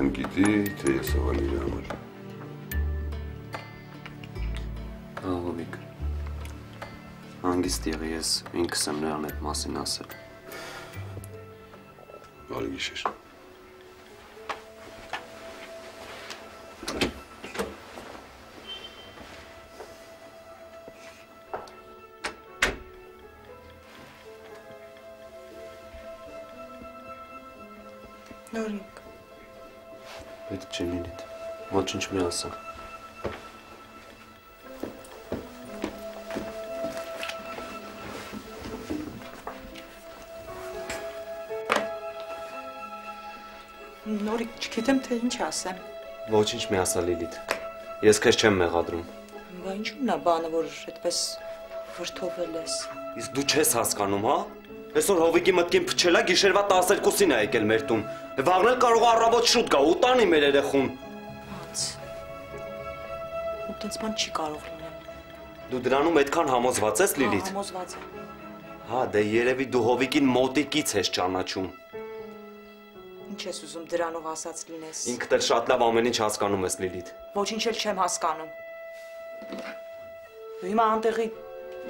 արդեն գիտի, թե ես եմ իր համար։ Ահովիկ։ Հանգիստ եղի ես ինքս եմ նրան այդ մասին ասել։ Բարի գիշեր։ մի ասա։ Նորիկ, չգիտեմ թե ինչ ասեմ։ Ոչինչ մի ասա Լիլիթ։ Ես քեզ չեմ մեղադրում։ Բա ինչու՞մն է բանը, որ այդպես վրթովել ես։ Իսկ դու չես հասկանում, հա? Այսօր Հովիկի մտքին փչելա գիշերվա 12-ին է եկել մեր տուն։ Վաղն էլ կարող առավոտ շուտ գա ու տանի մեր երեխուն։ տենց բան չի կարող լինել։ Դու դրանում այդքան համոզված ես Լիլիթ։ Հա, Համոզված եմ։ Հա, դե երևի դու Հովիկին մոտիկից ես ճանաչում։ Ինչ ես ուզում դրանով ասած լինես։ Ինքդ էլ շատ լավ ամեն ինչ հասկանում ես Լիլիթ։ Ոչինչ էլ չեմ հասկանում։ Դու հիմա անտեղի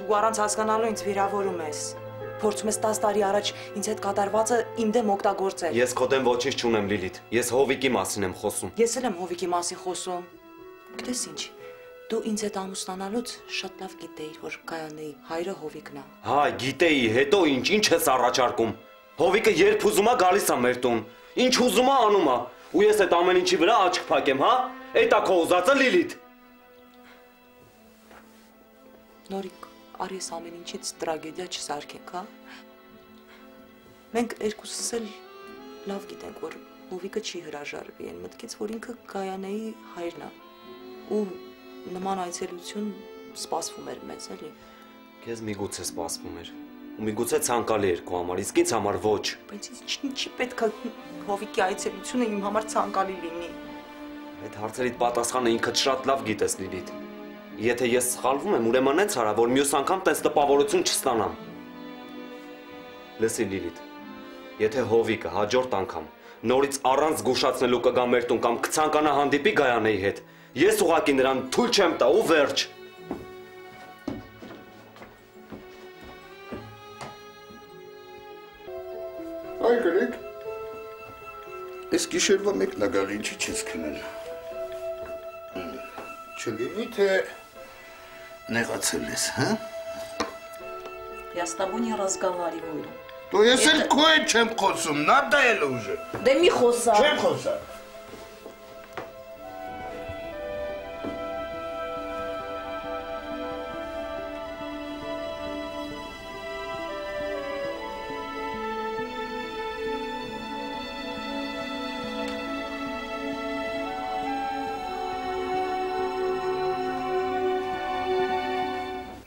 ու առանց հասկանալու ինձ վիրավորում ես։ Փորձում ես 10 տարի առաջ ինձ հետ կատարվածը իմ դեմ օգտագործել։ Ես քո դեմ ոչինչ չունեմ Լիլիթ։ Ես Հովիկի մասին եմ խոսում։ Ես էլ եմ Հովիկի մասին խոսում։ Գիտես ինչ։ Դու ինձ հետ ամուսնանալուց շատ լավ գիտեիր, որ Կայանեի հայրը Հովիկն է։ Հա, գիտեի, հետո ինչ, ինչ ես առաջարկում։ Հովիկը երբ ուզում է գալիս է մեր տուն։ Ինչ ուզում է անում է։ Ու ես այդ ամեն ինչի վրա աչք փակեմ, հա? Էդ է քո ուզածը Լիլիթ։ Նորիկ, արի ես ամեն ինչից տրագեդիա չսարքենք, հա։ Մենք երկուսս էլ լավ գիտենք, որ Հովիկը չի հրաժարվի այն մտքից, որ ինքը Գայանեի հայրն է։ Ու նման այցելություն սպասվում էր մեզ, էլի։ Քեզ միգուցե սպասվում էր։ Ու միգուցե ցանկալի էր քո համար, իսկ ինձ համար ոչ։ Բայց ինչ ինչի պետք է Հովիկի այցելությունը իմ համար ցանկալի լինի։ Այդ հարցերիդ պատասխանը ինքդ շատ լավ գիտես Լիլիթ։ Եթե ես սխալվում եմ, ուրեմն այնց արա, որ մյուս անգամ տես տպավորություն չստանամ։ Լսի Լիլիթ։ Եթե Հովիկը հաջորդ անգամ նորից առանց զգուշացնելու կգա մեր տուն կամ կցանկանա հանդիպի Գայանեի հետ, ես ուղակի նրան թույլ չեմ տա ու վերջ։ Այ գրեք։ Այս գիշերվա մեկ նագարի ինչի չես քնել։ Չլինի թե նեղացել ես, հա? Я с тобой не разговариваю. Դու ես էլ քո հետ չեմ խոսում, նադա էլ ուժը։ Да մի խոսա։ Չեմ խոսա։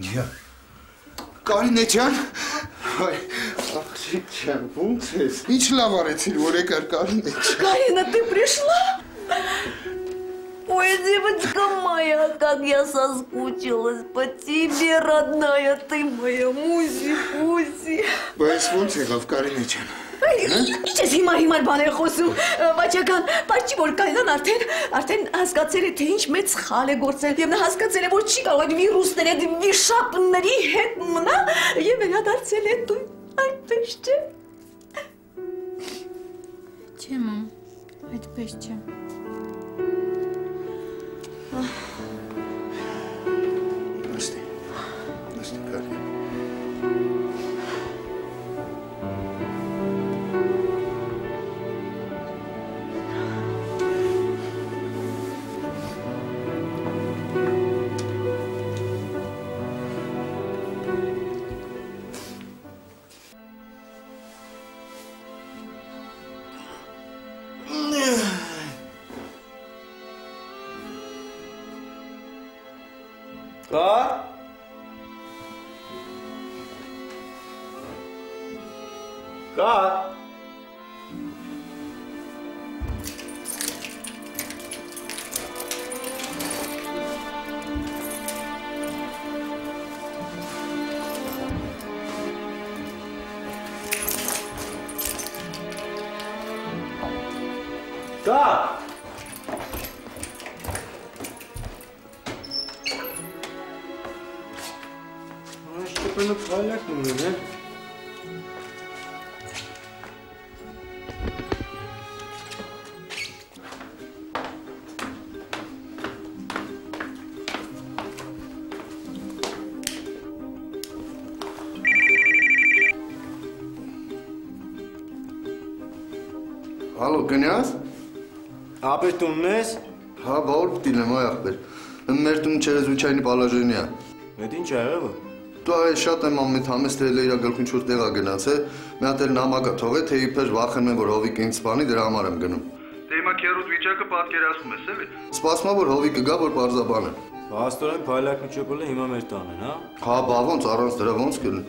Յա։ Կարինե ջան, հայ, աղջիկ ջան, ո՞նց ես։ Ինչ լավ արեցիր, որ եկար Կարինե ջան։ Карина, ты пришла? Ой, девочка моя, как я соскучилась по тебе, родная ты моя, музи-пузи. Բայց ո՞նց եղավ Կարինե ջան։ Ինչ ես հիմա հիմար բաներ խոսում, վաճական, բայց չի որ կայնան արդեն, արդեն հասկացել է, թե ինչ մեծ խալ է գործել, եւ նա հասկացել է, որ չի կարող այդ վիրուսների, այդ վիշապների հետ մնա եւ վերադարձել է տուն, այդպես չէ։ Չէ, մամ, այդպես չէ։ Նստի։ ունեն, է։ Ալո, կնյազ։ Ապետ ունես։ Հա, բավոր դիլեմ այ ախպեր։ Մեր տուն չերեզուչայինի պալաժենիա։ Մետ ինչ ա եղել։ Դու այ շատ եմ ամեն համես դրել իր գլխին չոր տեղա գնաց է։ Մի հատ էլ նամակը թողե, թե իբր վախենում եմ որ հովիկ ինձ սպանի, դրա համար եմ գնում։ Դե հիմա քերոտ վիճակը պատկերացնում ես, էլի։ Սպասմա որ հովիկը գա, որ բարձաբան է։ Փաստորեն փայլակն ճոպոլը հիմա մեր տան են, հա։ Հա, բա ոնց առանց դրա ոնց կլինի։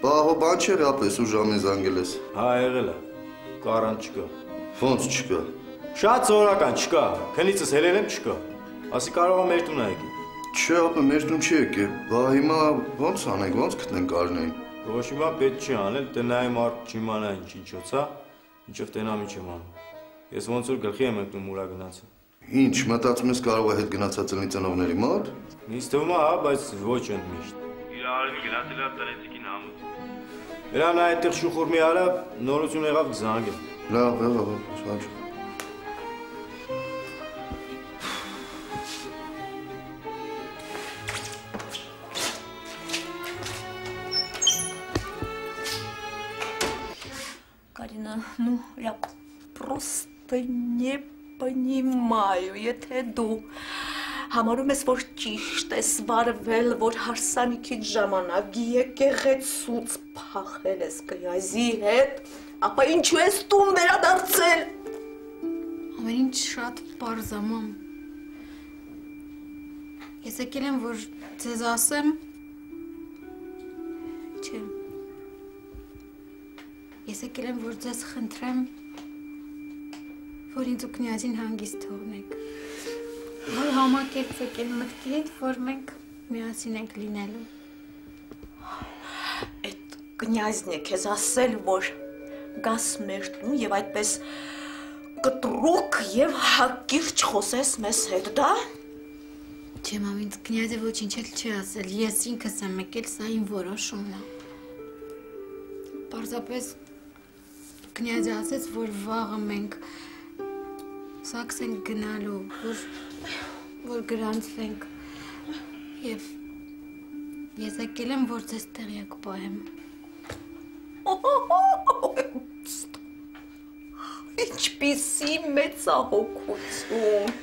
Բա հո բան չէ ռապես ու ժամին զանգել ես։ Հա եղել է։ Կարան չկա։ Ոնց չկա։ Շատ սովորական չկա։ Քնիցս հելել եմ չկա։ Ասի կարող է մեր տուն ա եկի։ Չէ, ապա մեր տուն չի եկել։ Բա հիմա ոնց անենք, ոնց գտնենք արնային։ Ոչ հիմա պետք չի անել, տնայի մարդ չիմանա ինչ ինչոց է, ինչով տենամ ինչ եմ անում։ Ես ոնց որ գլխի եմ ընկնում ուրա գնացը։ Ինչ, մտածում ես կարող է հետ գնացած լինի ծնողների մոտ։ Ինձ թվում է, հա, բայց ոչ ընդմիշտ։ Իր արևի գնացել է տնեցիկին համոտ։ Նրան այդտեղ շուխուր մի արա, նորություն եղավ զանգել։ Լավ, լավ, լավ, շանջ։ ну, я просто не понимаю, եթե դու համարում ես, որ ճիշտ ես վարվել, որ հարսանիքից ժամանակ եկեղեցուց փախել ես կայազի հետ, ապա ինչու ես տուն վերադարձել։ Ամեն ինչ շատ պարզ է, մամ։ Ես եկել եմ, որ ձեզ ասեմ, Ես եկել եմ, որ ձեզ խնդրեմ, որ ինձ ու կնյազին հանգիստ թողնեք։ Որ համակերպվեք այն մտքի հետ, որ մենք միասին ենք լինելու։ Այդ կնյազն է քեզ ասել, որ գաս մեր տուն եւ այդպես կտրուկ եւ հակիրճ խոսես մեզ հետ, դա։ Չէ, մամ, ինձ կնյազը ոչինչ էլ չի ասել։ Ես ինքս եմ եկել, սա իմ որոշումն է։ Պարզապես կնյազը ասեց, որ վաղը մենք սաքս ենք գնալու, որ որ գրանցվենք։ Եվ ես եկել եմ, որ ձեզ տեղյակ պահեմ։ Ինչպիսի մեծահոգություն։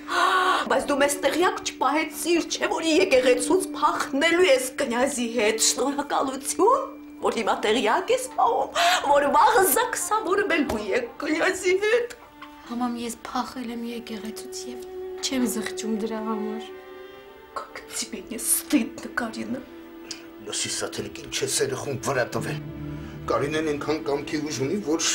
Բայց դու մեզ տեղյակ չպահեցիր, չէ՞ որ եկեղեցուց փախնելու ես կնյազի հետ։ Շնորհակալություն, որ հիմա տեղյակ ես պահում, որ վաղը զաքսավորվելու է կնյազի հետ։ Համամ ես փախել եմ եկեղեցուց եւ չեմ զղջում դրա համար։ Как тебе не стыдно, Карина? Լսի սաթելիկ ինչ է սերխուն վրա տվել։ Կարինեն այնքան կամքի ուժ ունի, որ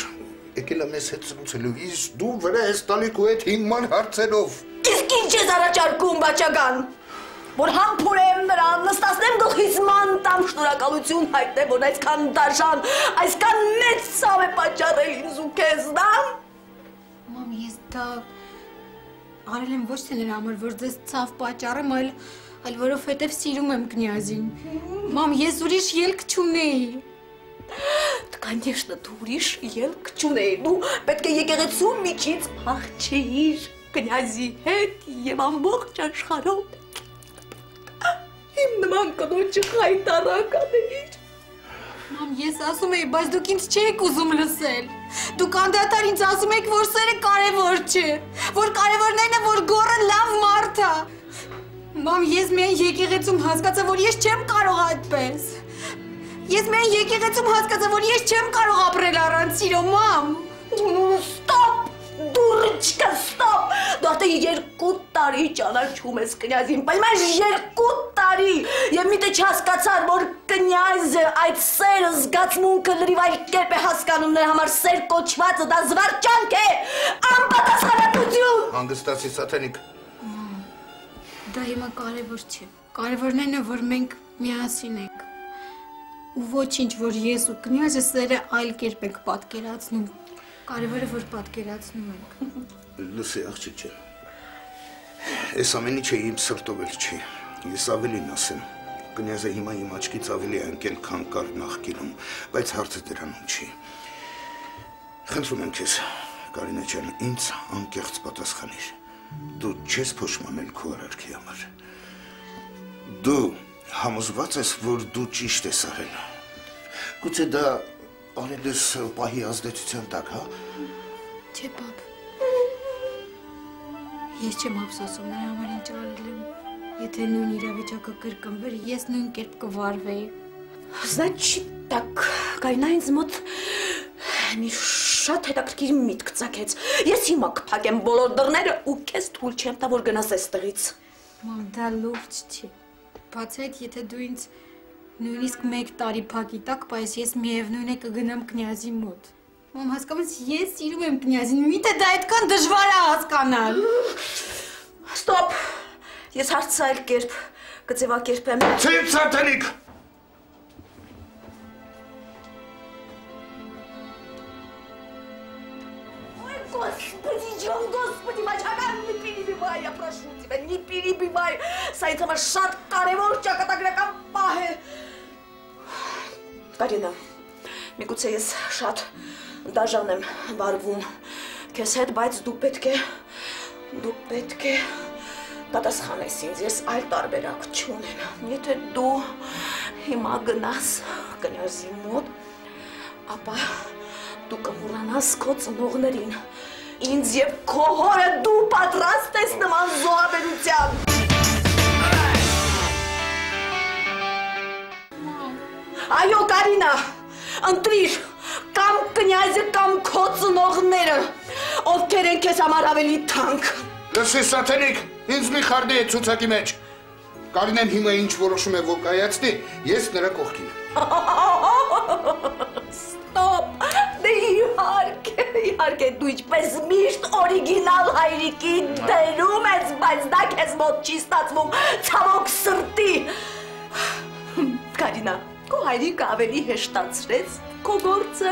եկել է մեզ հետ զրուցելու։ Իսկ դու վրա ես տալի քո հետ հիման հարցերով։ Իսկ ինչ ես առաջարկում, բաճական։ Որ համբուրեմ նրան, նստացնեմ գլխից ման տամ շնորհակալություն հայտնեմ, որ այսքան դաժան, այսքան մեծ ցավ է պատճառել ինձ ու քեզ, դա։ Մամ, ես դա արել եմ ոչ թե նրա համար, որ ձեզ ցավ պատճառեմ, այլ այլ որովհետև սիրում եմ կնյազին։ Մամ, ես ուրիշ ելք չունեի։ Конечно, դու ուրիշ ելք չունեի։ Դու պետք է եկեղեցու միջից փախչեիր կնյազի հետ եւ ամբողջ աշխարհով իմ նման կնոջը խայտարակ անեիր։ Մամ, ես ասում եի, բայց դուք ինձ չեք ուզում լսել։ Դուք անդադար ինձ ասում եք, որ սերը կարևոր չէ, որ կարևորն այն է, որ գորը լավ մարդ է։ Մամ, ես միայն եկեղեցում հասկացա, որ ես չեմ կարող այդպես։ Ես միայն եկեղեցում հասկացա, որ ես չեմ կարող ապրել առանց սիրո, մամ։ Ստոպ! Դուրճկա, ստոպ! Դու արդեն երկու տարի ճանաչում ես կնյազին, բայց մայր երկու տարի եւ միտը չհասկացար, որ կնյազը այդ սերը զգացմունքը լրիվ այլ կերպ է հասկանում նրա համար սեր կոչվածը դա զվարճանք է, անպատասխանատվություն։ Հանգստացի սաթենիկ։ Դա հիմա կարևոր չէ։ Կարևորն այն է, որ մենք միասին ենք։ Ու ոչինչ, որ ես ու կնյազը սերը այլ կերպ ենք պատկերացնում։ Կարևորը որ պատկերացնում ենք։ Լսի աղջիկ ջան։ Այս ամեն ինչը իմ սրտով էլ չի։ Ես ավելին ասեմ։ Կնյազը հիմա իմ աչքից ավելի է ընկել, քան կար նախկինում, բայց հարցը դրանում չի։ Խնդրում եմ քեզ, Կարինա ջան, ինձ անկեղծ պատասխանիր։ Դու չես փոշմանել քո արարքի համար։ Դու համոզված ես, որ դու ճիշտ ես արել։ Գուցե դա արել ես պահի ազդեցության տակ, հա։ Չէ, պապ։ Ես չեմ ափսոսում նրա համար ինչ արել եմ։ Եթե նույն իրավիճակը կրկնվեր, ես նույն կերպ կվարվեի։ Значит, так, Կարինա ինձ մոտ մի շատ հետաքրքիր միտք ցակեց։ Ես հիմա կփակեմ բոլոր դռները ու քեզ թույլ չեմ տա որ գնաս այստեղից։ Մամ, դա լուրջ չի։ Բացի այդ, եթե դու ինձ նույնիսկ 1 տարի փակի տակ, բայց ես միևնույն է կգնամ կնյազի մոտ։ Մամ, հասկանում ես, ես սիրում եմ կնյազին։ Միթե դա այդքան դժվար է հասկանալ։ Ստոպ։ Ես հարցը այլ կերպ կձևակերպեմ։ Ցույց սատանիկ։ Ой, господи, Джон, господи, մաչական մի перебивай, я прошу тебя, не перебивай։ Սա ինձ համար շատ կարևոր ճակատագրական պահ է։ Կարինա, միգուցե ես շատ դաժան եմ վարվում քեզ հետ, բայց դու պետք է դու պետք է պատասխանես ինձ, ես այլ տարբերակ չունեմ։ Եթե դու հիմա գնաս կնյազի մոտ, ապա դու կմոռանաս քո ծնողներին։ Ինձ եւ քո հորը դու պատրաստ ես նման զոհաբերության։ Այո, Կարինա, ընտրիր կամ կնյազը կամ քո ծնողները, ովքեր են քեզ համար ավելի թանկ։ Լսի սատանիկ, ինձ մի խարդի է ցուցակի մեջ։ Կարինեն հիմա ինչ որոշում է որ կայացնի, ես նրա կողքին եմ։ Ստոպ։ Դե իհարկե, իհարկե դու ինչպես միշտ օրիգինալ հայրիկի դերում ես, բայց դա քեզ մոտ չի ստացվում ցավոք սրտի։ Կարինա, քո հայրիկը ավելի հեշտացրեց քո գործը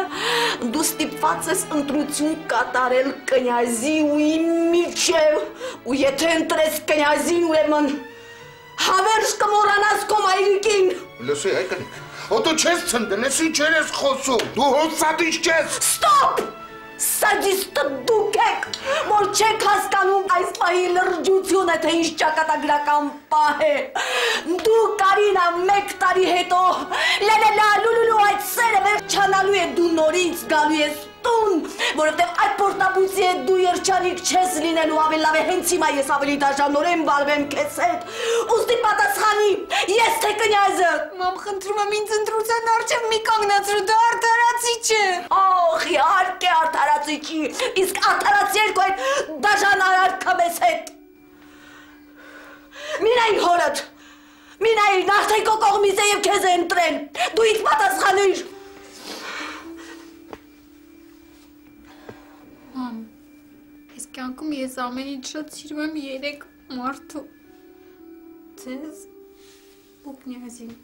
դու ստիպված ես ընտրություն կատարել կնյազի ու իմ միջև ու եթե ընտրես կնյազին ուրեմն հավերժ կմոռանաս քո հայրիկին Լսի, հայկնիկ, ոտո չես ցնդել, ես ինչ ես խոսում, դու հոսատիչ չես։ Ստոպ! Սադիստը դուք եք, որ չեք հասկանում այս պահի լրջությունը, թե ինչ ճակատագրական պահ է։ Դու Կարինա մեկ տարի հետո լելելա լուլուլու այդ սերը վերջանալու է դու նորից գալու ես տուն, որովհետև այդ պորտաբույցի հետ դու երջանիկ չես լինելու ավելի լավ է հենց հիմա ես ավելի դաժանորեն վարվեմ քեզ հետ։ Ուստի պատասխանի, ես թե կնյազը։ Մամ, խնդրում եմ ինձ ընտրության առջև մի կանգնացրու, դա արդարացի չէ։ Ախ, իհարկե արդարացի չի, իսկ արդարացի երկու այդ դաժան արարքը մեզ հետ։ Մինային հորդ, մինային արդեն քո կողմից է եւ քեզ է ընտրել։ Դու ինձ պատասխանիր։ Մամ, ես կյանքում ես ամեն ինչ շատ սիրում եմ երեք մարդու։ Ձեզ ու կնյազին։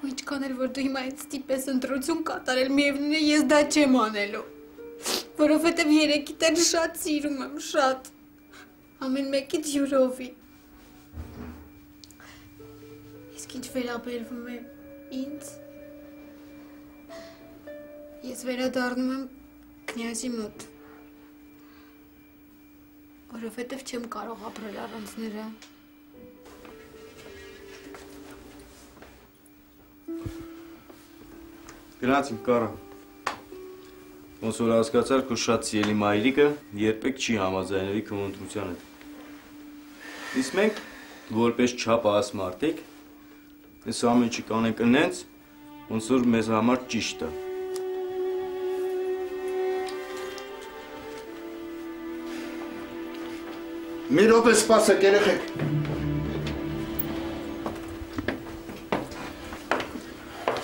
Ու ինչքան էլ որ դու հիմա ինձ ստիպես ընտրություն կատարել, միևնույն է ես դա չեմ անելու։ Որովհետև երեքիդ էլ շատ սիրում եմ, շատ։ Ամեն մեկից յուրովի։ Իսկ ինչ վերաբերվում է ինձ, ես վերադառնում եմ կնյազի մոտ։ Որովհետև չեմ կարող ապրել առանց նրա։ Գնացինք կարա։ Ոնց որ հասկացար քո շատ սիրելի մայրիկը երբեք չի համաձայնվի քո ընտրության հետ։ Իսկ մենք որպես չափահաս մարդիկ այս ամեն ինչի կանենք ընենց ոնց որ մեզ համար ճիշտ է։ Մի րոպե սպասեք երեխեք։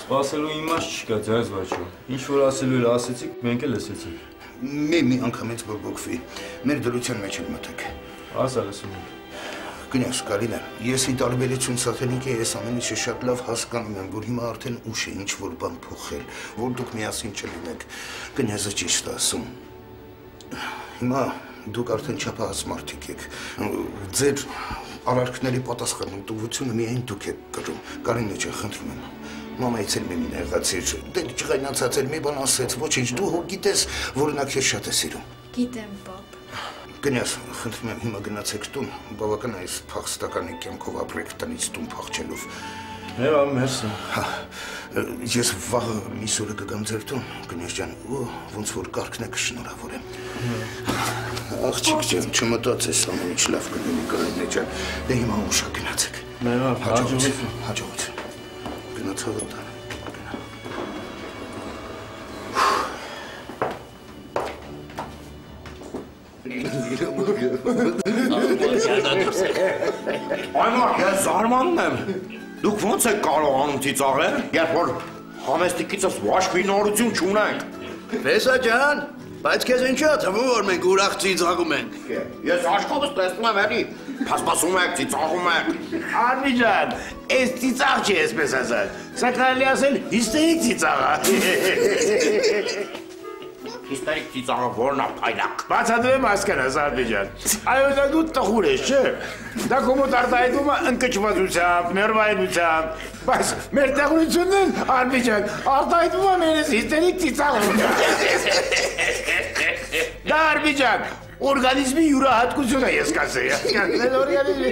Սպասելու իմաստ չկա, ձեզ վաճո։ Ինչ որ ասելու էր ասեցիք, մենք էլ լսեցինք։ Մի մի անգամից բողոքվի։ Մեր դրության մեջ էլ մտեք։ Ասա լսում եմ։ Կնյաս Կարինա, ես ի տարբերություն Սաթենիկի այս ամեն ինչը շատ լավ հասկանում եմ, որ հիմա արդեն ուշ է ինչ որ բան փոխել, որ դուք միասին չլինեք։ Կնյազը ճիշտ ասում։ Հիմա դուք արդեն չափահաս մարդիկ եք։ Ձեր արարքների պատասխանատվությունը միայն դուք եք կրում։ Կարինա ջան, խնդրում եմ։ Մամայից էլ մի նեղացիր։ Դե ջղայնացած էլ մի բան ասեց, ոչինչ, դու հո գիտես, որ նա քեզ շատ է սիրում։ Գիտեմ, պապ։ Կնյաս, խնդրում եմ հիմա գնացեք տուն, բավական այս փախստականի կյանքով ապրեք տնից տուն փախչելով։ Հերա, մերսի։ Հա, ես վաղը մի սուրը կգամ ձեր տուն, կնյաս ջան, ու ոնց որ կարգն եք շնորհավոր եմ։ Աղջիկ ջան, չմտածես ամեն ինչ լավ կլինի Կարինե ջան։ Դե հիմա ուշա գնացեք։ Մերա, Հաջողություն, հաջողություն։ Գնացավ տան։ Այմար, ես զարմանում եմ։ Դուք ո՞նց եք կարողանում ծիծաղել, երբ որ համեստիկիցս ոչ մի նորություն չունենք։ Ֆեսա ջան, բայց քեզ ինչա թվում որ մենք ուրախ ծիծաղում ենք։ Ես աշխովս տեսնում եմ էլի, փասփասում եք, ծիծաղում եք։ Արմի ջան, այս ծիծաղ չի այսպես ասած։ Սա կարելի ասել հիստերիկ ծիծաղ է։ Հիստերիկ ծիծաղը որն է փայլակ։ Բացատրեմ հասկանաս Արմի ջան։ Այո, դա դու տխուր ես, չէ։ Դա կոմոդ արտահայտում է ընկճվածությամբ, ներվայնությամբ, բայց մեր տխուրությունն Արմի ջան, արտահայտում է մերս հիստերիկ ծիծաղը։ Դա Արմի ջան, օրգանիզմի յուրահատկություն է ես կասեի։ Մեր օրգանիզմի։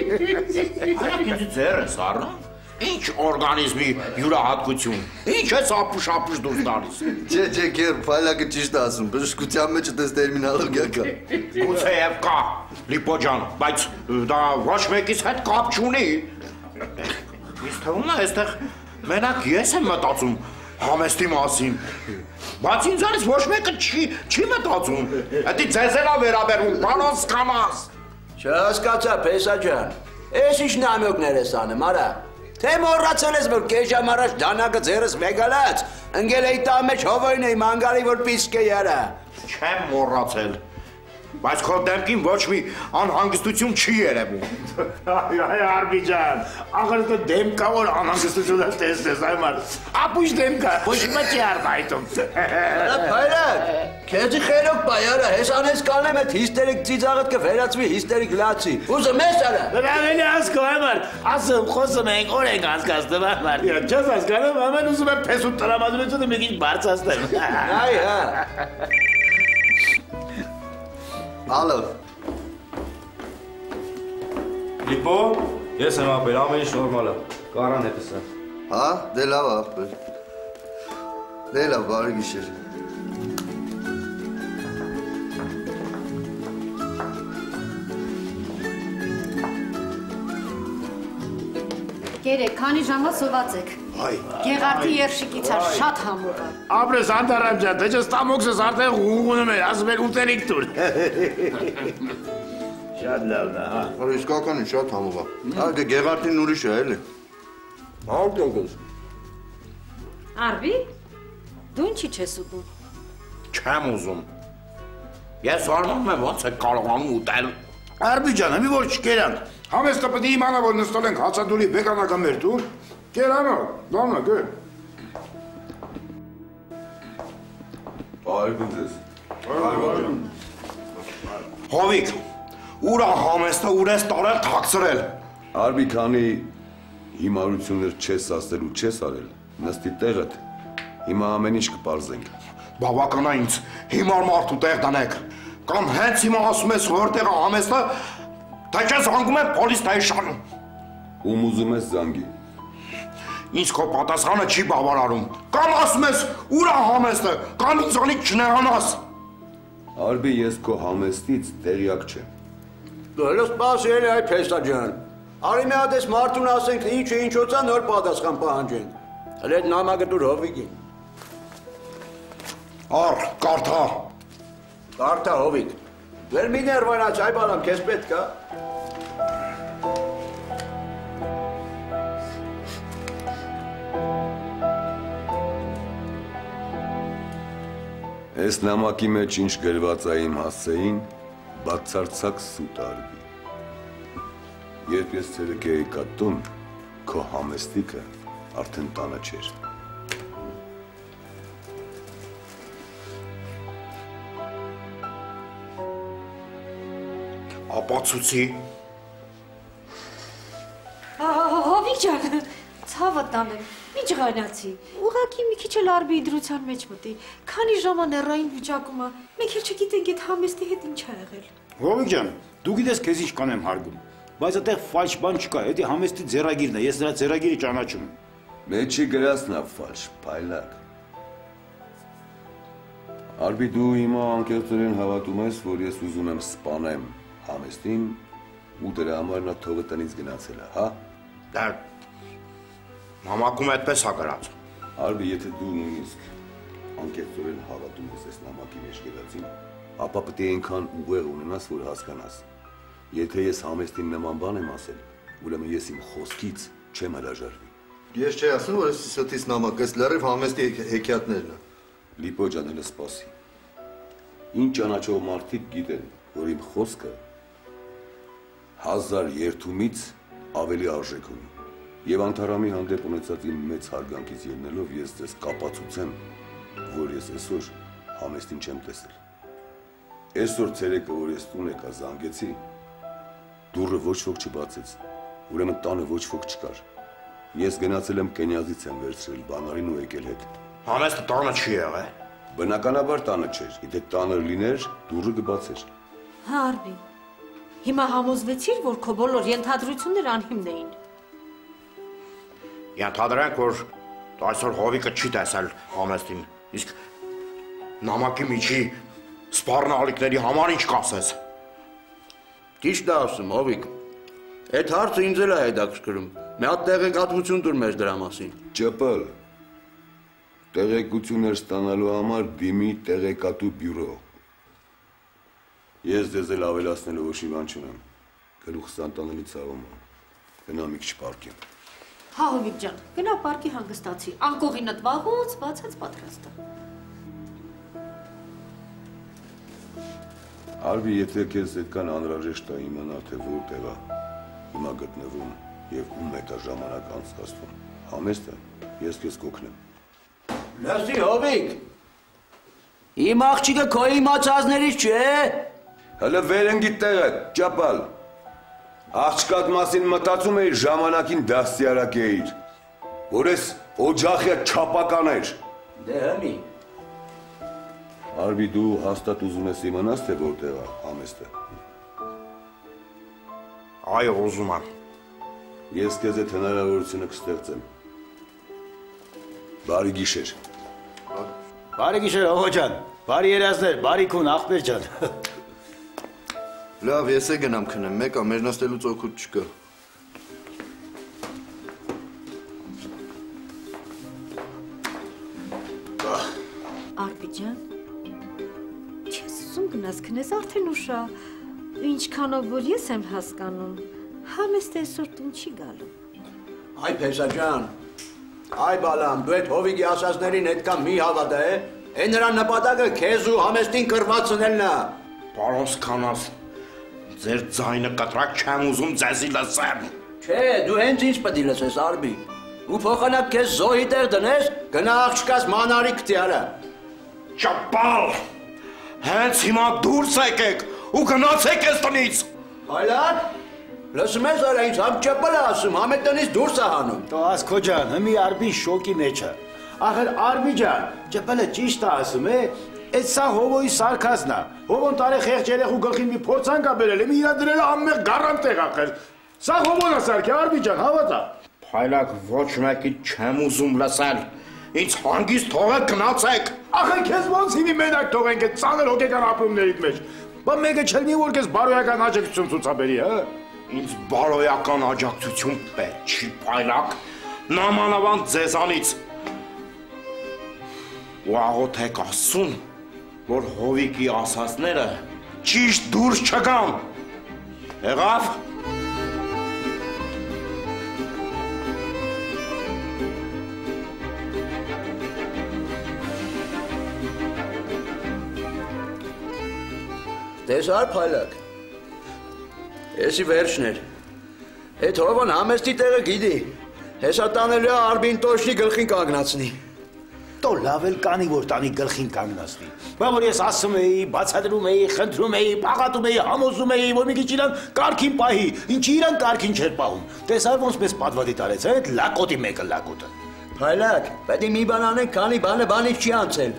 Այո, ինձ ձեր ես առնում։ Ինչ օրգանիզմի յուրահատկություն։ Ինչ է ապուշ-ապուշ դուրս տալիս։ Չէ, չէ, քեր փայլակը ճիշտ ասում։ Բժշկության մեջ դες տերմինոլոգիա կա։ Գուցեև կա, Լիպո ջան, բայց դա ոչ մեկից հետ կապ չունի։ Իսկ թվում է, այստեղ մենակ ես եմ մտածում համեստի մասին։ Բայց ինձանից ոչ մեկը չի չի մտածում։ Դա ձեզ էլ է վերաբերում, բանոց կանաս։ Չհասկացա, Ֆեսա ջան։ Էս ինչ նամյոկներ ես անում, արա։ Թե մոռացել ես, որ կես ժամ առաջ դանակը ձերս մեգալած, ընկել էի տա մեջ հովոյն էի մանգալի, որ պիսկ է яրա։ Չեմ մոռացել։ Բայց քո դեմքին ոչ մի անհանգստություն չի երևում։ Այ այ Արմի ջան, ախր դու դեմ կա որ անհանգստությունը տեսնես այմար։ Ապուշ դեմ կա, ոչ մի չի արտահայտում։ Արա փայլակ, քեզի խելոք բայ արա, հեսանես կանեմ այդ հիստերիկ ծիծաղդ կվերածվի հիստերիկ լացի։ Ուզում ես արա։ Դա ավելի հասկա այմար, ասում խոսում ենք, օր ենք հասկացնում այմար։ Չես հասկանում, ամեն ուզում եմ փեսու տրամադրությունը մի քիչ բարձրացնեմ։ Այ հա։ Ալո։ Լիպո, ես եմ ապեր, ամեն ինչ նորմալ է։ Կարան հետս է։ Հա, դե լավ ախպեր։ Դե լավ, բարի գիշեր։ Գերեք, քանի ժամա սոված եք։ Գեղարդի երշիկից է շատ համով է։ Ապրես Անտարամ ջան, դե ջս տամոքսս արդեն ղուղունում էր, ասում էր ուտելիք տուր։ Շատ լավն է, հա։ Որ իսկականին շատ համով է։ դե Գեղարդին ուրիշ է, էլի։ Հաղորդակոս։ Արվի, դու ինչի չես ուտում։ Չեմ ուզում։ Ես արնում եմ ոնց է կարողանում ուտել։ Արբի ջան, մի որ չկերանք։ Համեստը պետք է իմանա, որ նստել ենք հացադուլի վեգանական մեր տուն։ Կերանո, լավն է, գեր։ Բարի գուզես։ Հովիկ, ուրա համեստը ուրես տարել թաքցրել։ Արբի քանի հիմարություններ չես ասել ու չես արել, նստի տեղդ։ Հիմա ամեն ինչ կպարզենք։ Բավական է ինձ հիմար մարդու տեղ դանեք։ Կամ հենց հիմա ասում ես որտեղ է համեստը, թե չէ զանգում եմ պոլիստայշան։ Ում ուզում ես զանգի։ Ինձ քո պատասխանը չի բավարարում։ Կամ ասում ես ուրա համեստը, կամ ինձանից չնեղանաս։ Արբի ես քո համեստից տեղյակ չեմ։ հենց սպասել այ Ֆեսա ջան։ Արի մի հատ էս մարդուն ասենք ինչ է ինչոցա նոր պատասխան պահանջենք։ Հələ այդ նամակը դուր հովիկին։ Առ, կարդա։ Կարթա հովիկ։ Վեր մի ներվանաց, այ բանամ, քեզ պետք է։ Այս նամակի մեջ ինչ գրված է իմ հասցեին, բացարձակ սուտ արբի։ Երբ ես ցերեկ էի կատում, քո համեստիկը արդեն տանը չէր։ Ապացուցի։ Հովիկ ջան, ցավը տանեմ։ Մի ջղանացի։ Ուղակի մի քիչ էլ արբի դրության մեջ մտի։ Քանի ժամա ներային վիճակում է։ Մենք էլ չգիտենք այդ համեստի հետ ինչ ա եղել։ Հովիկ ջան, դու գիտես քեզ ինչ կանեմ հարգում։ Բայց այդտեղ ֆալշ բան չկա, դա համեստի ձեռագիրն է, ես նրա ձեռագիրը ճանաչում եմ։ Մեջի գրասնա ֆալշ, փայլակ։ Արբի դու հիմա անկեղծորեն հավատում ես, որ ես ուզում եմ սպանեմ համեստին ու դրա համար նա թողը տնից գնացել է, հա։ Դա նամակում այդպես ա գրած։ Արբի, եթե դու նույնիսկ անկեղծորեն հավատում ես այս նամակի մեջ գրածին, ապա պետք է այնքան ուղեղ ունենաս, որ հասկանաս։ Եթե ես համեստին նման բան եմ ասել, ուրեմն ես իմ խոսքից չեմ հրաժարվի։ Ես չի ասում, որ ես ստից նամակ, ես լրիվ համեստի հեքիաթներն են։ Լիպո ջան, հələ սպասի։ Ինչ ճանաչող մարդիկ գիտեն, որ իմ խոսքը հազար երթումից ավելի արժեք ունի։ Եվ անթարամի հանդեպ ունեցած իմ մեծ հարգանքից ելնելով ես ձեզ կապացուցեմ, որ ես այսօր համեստին չեմ տեսել։ Այսօր ցերեկը, որ ես տուն եկա զանգեցի, դուռը ոչ ոք չբացեց։ Ուրեմն տանը ոչ ոք չկար։ Ես գնացել եմ կենյազից եմ վերցրել բանարին ու եկել հետ։ Համեստը տանը չի եղել։ Բնականաբար տանը չէր։ Եթե տանը լիներ, դուռը կբացեր։ Հա, արբի։ Հիմա համոզվեցիր, որ քո բոլոր ենթադրությունները անհիմն էին։ Ենթադրենք, որ այսօր հովիկը չի տեսել համեստին։ Իսկ նամակի միջի սպառնալիքների համար ինչ կասես։ Ճիշտ է ասում, Հովիկ։ Այդ հարցը ինձ էլ է հետաքրքրում։ Մի հատ տեղեկատվություն տուր մեզ դրա մասին։ ՃՊ տեղեկություններ ստանալու համար դիմի տեղեկատու բյուրո։ Ես ձեզ էլ ավելացնելու ոչ մի բան չունեմ։ Գլուխս անտանելի ցավում է։ Գնա մի քիչ պարկեմ։ Հա, Հովիկ ջան, գնա պարկի հանգստացի։ Անկողինդ վաղուց բացած պատրաստը։ Արվի, եթե քեզ այդքան անհրաժեշտ է իմանալ, թե որտեղ է հիմա գտնվում եւ ում է ժամանակ անցկացվում, համեստը ես քեզ կօգնեմ։ Լսի, Հովիկ։ Իմ աղջիկը քո իմացածներից չէ։ Հələ վերընկի տեղը, ճապալ։ Աղջկատ մասին մտածում էիր ժամանակին դաստիարակ էիր, որ ես օջախը չապական էր։ Դե հմի։ Արբի դու հաստատ ուզում ես իմանաս, թե որտեղ է համեստը։ Այո, ուզում եմ։ Ես քեզ այդ հնարավորությունը կստեղծեմ։ Բարի գիշեր։ Բարի գիշեր, ողո ջան։ Բարի երազներ, բարի քուն ախպեր ջան։ Լավ, ես է գնամ քնեմ, մեկա մեր նստելուց օգուտ չկա։ Արբի ջան, չես ուզում գնաս քնես արդեն ուշա։ Ինչքանով որ ես եմ հասկանում, համեստ այսօր տուն չի գալու։ Այ Փեսա ջան։ Այ բալամ, դու այդ Հովիկի ասածներին այդքան մի հավատա է։ Այն նրա նպատակը քեզ ու համեստին կրվածնելն է։ Պարոն Սքանաս, ձեր ձայնը կտրակ չեմ ուզում ձեզի լսեմ։ Չէ, դու հենց ինձ պետք է լսես, Արբի։ Ու փոխանակ քեզ զոհի տեղ դնես, գնա աղջկաս մանարի կտիալը։ Ճապալ։ Հենց հիմա դուրս եկեք ու գնացեք այս տնից։ Հայլան, լսում ես արա ինձ համ է ասում, համ է տնից դուրս է հանում։ Տո ասքո ջան, հմի արբին շոկի մեջ է։ Ախր արբի ջան, ճպելը ճիշտ է ասում է, Այդ սա հովոյի սարկածն է։ Հովոն տարի խեղճ երեխու գլխին մի փոցանկ է բերել, մի իրա դրել է ամմեղ գառան տեղ ախր։ Սա հովոն է սարքի, արբի ջան, հավատա։ Փայլակ ոչ մեկի չեմ ուզում լսել։ Ինձ հանգիստ թողեք գնացեք։ Ախր քեզ ոնց հիմի մենակ թողենք այդ ծանր հոգեկան ապրումներիդ մեջ։ Բա մեկը չլինի որ քեզ բարոյական աջակցություն ցուցաբերի, հա։ Ինձ բարոյական աջակցություն պետք չի փայլակ։ Նամանավանդ ձեզանից։ Ու աղոթեք ասում, որ հովիկի ասածները ճիշտ դուրս չգան։ Եղավ։ Տեսար փայլակ։ Էսի վերջն էր։ Այդ հովան համեստի տեղը գիտի։ Հեսա տանելու է Արբին Տոշնի գլխին կանգնացնի։ Տո լավ էլ կանի որ տանի գլխին կանգնացնի։ Բա որ ես ասում էի, բացատրում էի, խնդրում էի, պաղատում էի, համոզում էի, որ մի քիչ իրան կարքին պահի, ինչի իրան կարքին չէր պահում։ Տեսար ոնց մեզ պատվադի տարեց, այդ լակոտի մեկը լակոտը։ Փայլակ, պետք է մի բան անենք, քանի բանը բանից չի անցել։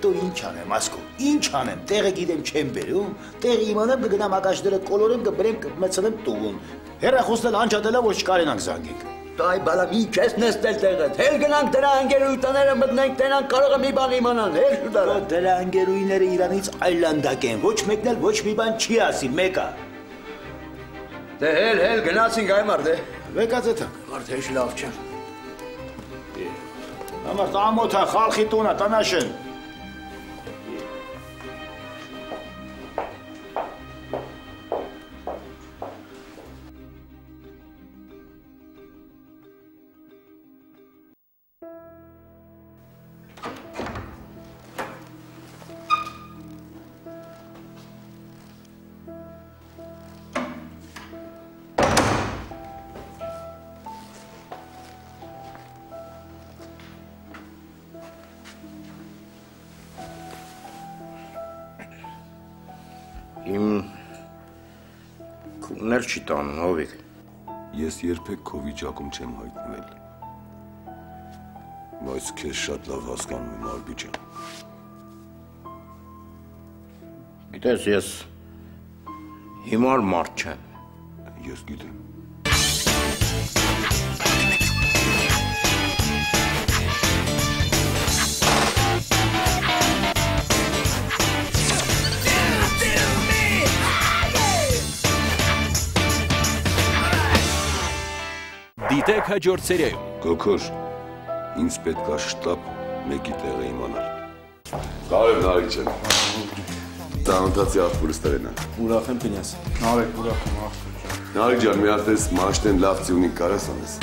Դու ինչ անեմ, ասկո, ինչ անեմ, տեղը գիտեմ չեմ բերում, տեղը իմանամ կգնամ ակաշները կոլորեմ, կբրեմ, կմեցնեմ տուգում։ Հերախոսնել անջատելա որ չկարենանք զանգենք։ Դայ բալամ ինչ ես նստել տեղը։ Հել գնանք դրա անգերույթները մտնենք, տենանք կարող է մի բան իմանալ, հեր շուտարա։ Դրա անգերույները իրանից այլանդակ են, ոչ մեկն էլ ոչ մի բան չի ասի, մեկը։ Դե հել հել գնացինք այ մարդ է։ Վեկած է թակ։ Մարդ հեշ լավ չէ։ Ամար տամոթա խալխի տունա տանաշեն։ չի տանում, հովիկ։ Ես երբեք քո վիճակում չեմ հայտնվել։ Բայց քեզ շատ լավ հասկանում եմ, Ալբի ջան։ Գիտես, ես հիմար մարդ չեմ։ Ես գիտեմ։ Դիտեք հաջորդ սերիայում։ Գոքոր, ինձ պետք է շտապ մեկի տեղը իմանալ։ Բարև Նարեկ ջան։ Տանտացի աղբուրս տրենա։ Ուրախ եմ Պինյաս։ Նարեկ, ուրախ եմ աղբյուր։ Նարեկ ջան, մի հատ էս մաշտեն լավ ծյունի կարաս անես։